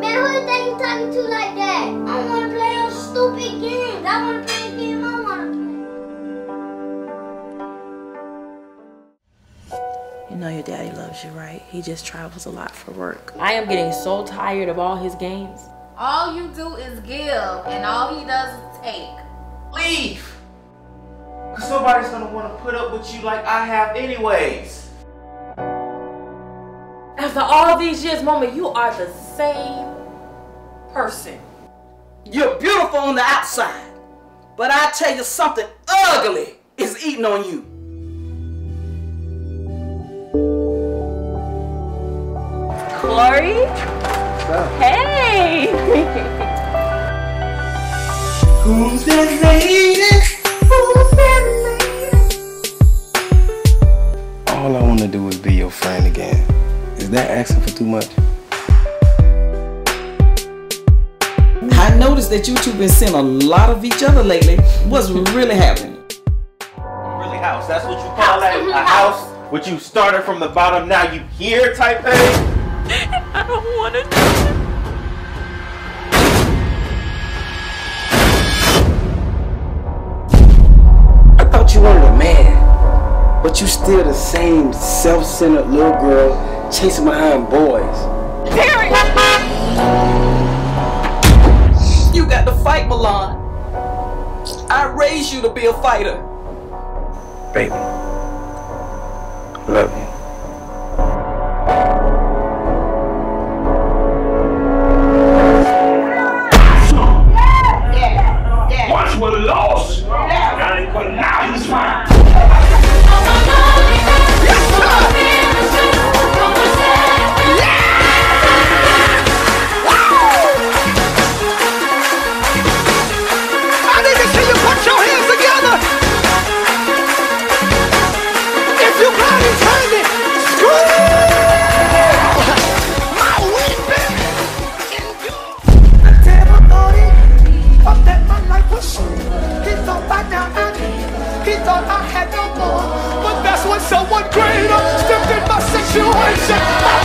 Man, who you think you talking to like that? I don't want to play those stupid games. I want to play the game I want to play. You know your daddy loves you, right? He just travels a lot for work. I am getting so tired of all his games. All you do is give, and all he does is take. Leave! Cause nobody's gonna wanna put up with you like I have anyways. After all these years, Mama, you are the same person. You're beautiful on the outside, but I tell you something ugly is eating on you. Corey? Hey! Who's that lady? All I want to do is be your friend again. Is that asking for too much? I noticed that you two been seeing a lot of each other lately. What's really happening? Really house. That's what you call that? A house? What you started from the bottom, now you here type thing? I don't want to I thought you wanted a man, but you still the same self-centered little girl chasing behind boys. You got to fight, Malan. I raised you to be a fighter. Baby, love you. Someone greater stepped in my situation.